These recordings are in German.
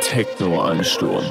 Techno-Ansturm.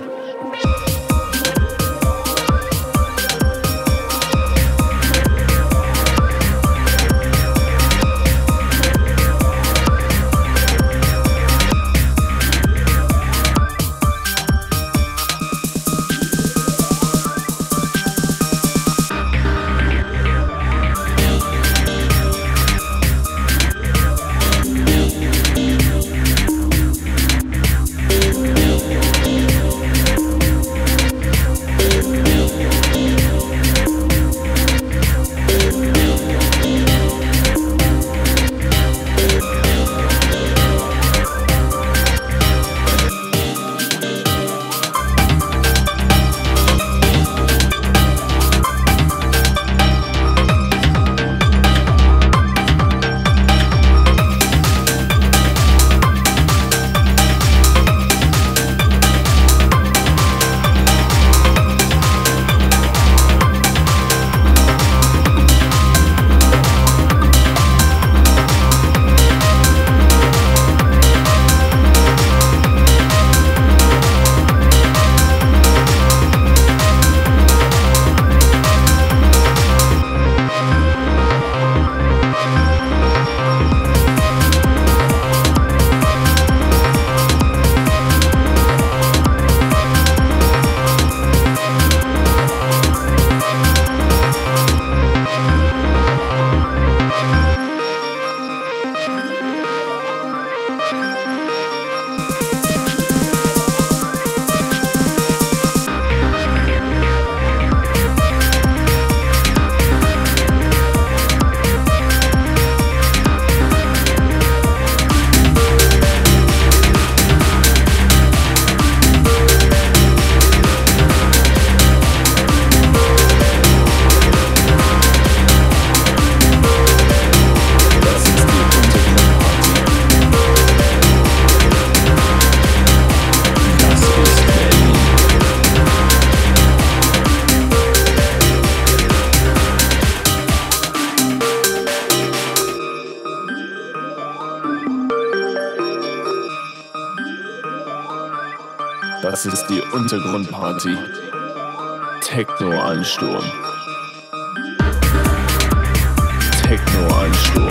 Das ist die Untergrundparty. Techno-Ansturm. Techno-Ansturm.